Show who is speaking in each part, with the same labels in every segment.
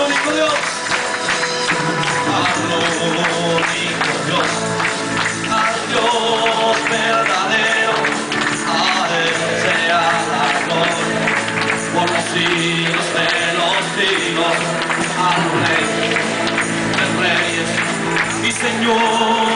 Speaker 1: al único Dios. Al único Dios. Al Dios verdadero. A Él sea la gloria. Por los siglos de los siglos. Al Rey de Reyes y Señor.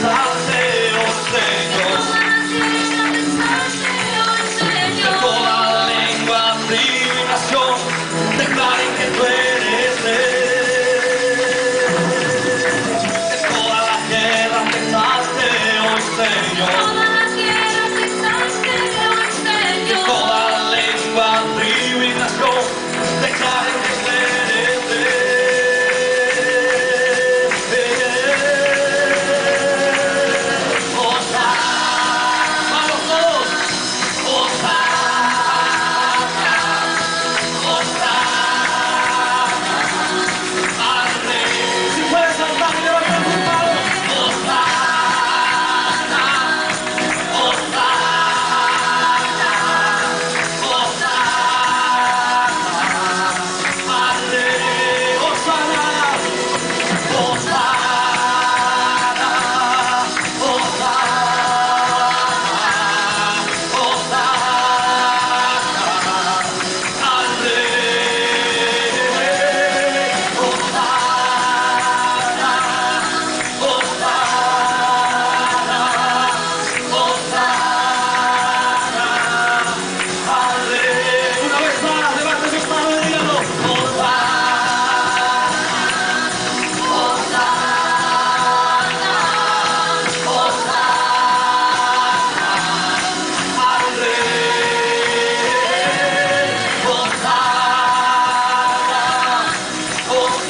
Speaker 1: my love.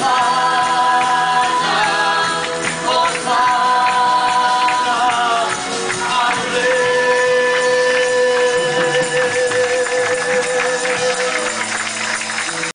Speaker 1: 아.